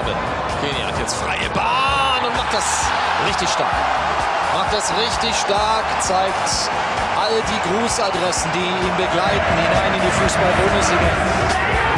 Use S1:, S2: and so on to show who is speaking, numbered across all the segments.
S1: habe. Kenia hat jetzt freie Bahn und macht das richtig stark. Macht das richtig stark, zeigt all die Grußadressen, die ihn begleiten, hinein in die Fußball-Bundesliga.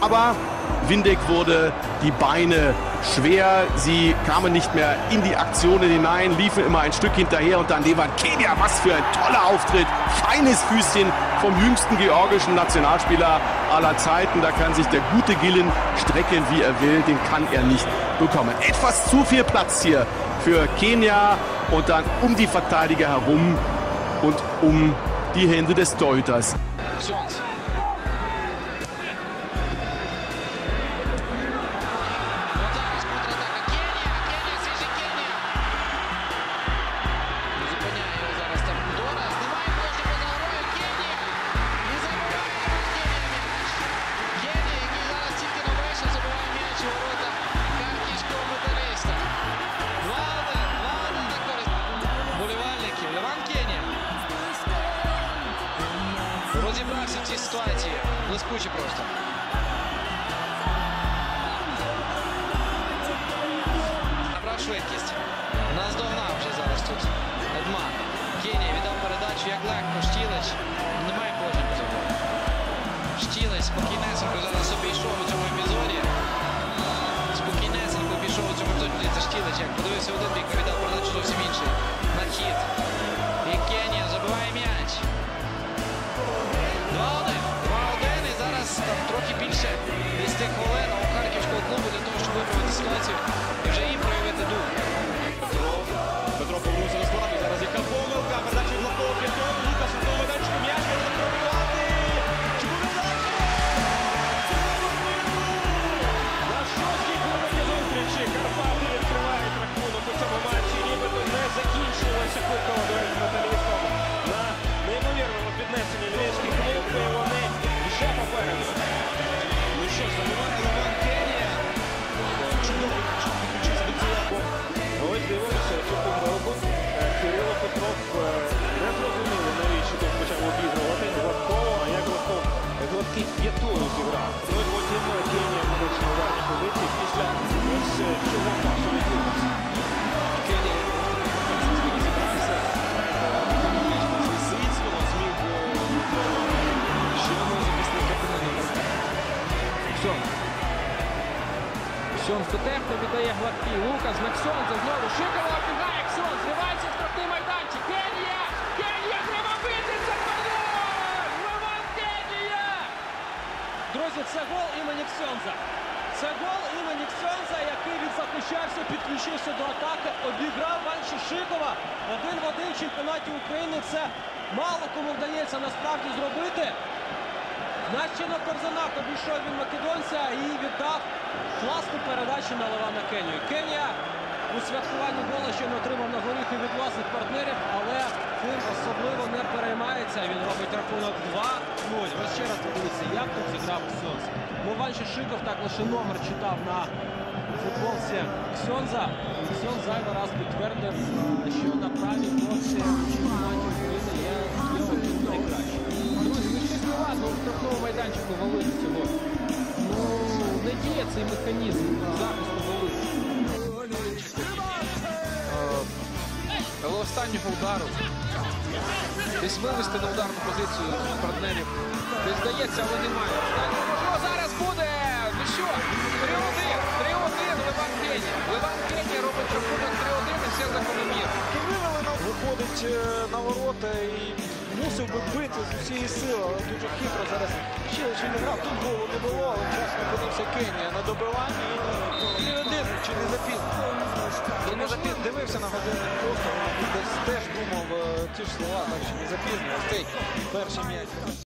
S2: Aber Windeck wurde die Beine schwer. Sie kamen nicht mehr in die Aktionen hinein, liefen immer ein Stück hinterher und dann Kenia. Was für ein toller Auftritt. Feines Füßchen vom jüngsten georgischen Nationalspieler aller Zeiten. Da kann sich der gute Gillen strecken, wie er will. Den kann er nicht bekommen. Etwas zu viel Platz hier für Kenia und dann um die Verteidiger herum und um die Hände des Deuters.
S1: Розібрався в цій ситуації. Блискуче просто. Набрав швидкість. Наздогнав вже зараз тут. Едман. Кенія віддав передачу, як легко. Штілич. Немає положення цього. Штілич спокійнесенько зараз собі йшов у цьому епізоді. Спокійнесенько пішов у цьому епізоді. Це Штілич. Як подивився один бік, віддав передачу зовсім інший. Трохи більше 10 хвилин у харківського клубу для того, щоб виправити ситуацію і вже їм проявити дух.
S3: Deus, eu sou
S4: Ксьон Стотехно віддає гладкий. Лукас на Ксьонза знову. Шикова оббігає Ксьон. Зривається в штрафний майданчик. Кенія! Кенія! Треба бити! Це гол! Леван Кенія! Друзі, це гол імені Ксьонза. Це гол імені Ксьонза, який відзахищався, підключився до атаки, обіграв Ванші Шикова. Один в один чемпіонаті України. Це мало кому вдається насправді зробити. Наче на Корзанах обійшов він македонця і віддав класну передачу на Левана Кенію. Кенія у святкуванні гола ще не отримав на горіхи від власних партнерів, але цим особливо не переймається. Він робить рахунок 2-0. Ось ще раз подивіться, як тут зіграв Ксьонз. Мованче Шиков так лише номер читав на футболці Ксьонза. Ксьонз зайвий раз підтвердив, що на правій боці чемпіонаті України є, найкращих. Друзі, не механізм захисту були.
S5: Е, але останнього удару. Десь вивести на ударну позицію партнерів. Десь здається, але немає. Що зараз буде? Ну що? 3-1. 3-1 Леван Кені. Леван Кені робить рахунок 3-1 і все закономірно.
S3: Виходить е, на ворота і мусив би бити з усієї сили. але Дуже хитро зараз ще не грав. Тут голу не було, але вчасно подався Кенія на добиванні. І один чи не запізно. Я не запізно дивився на годинник просто. Десь теж думав е, ті ж слова, так що не запізно. Ось цей перший м'яч.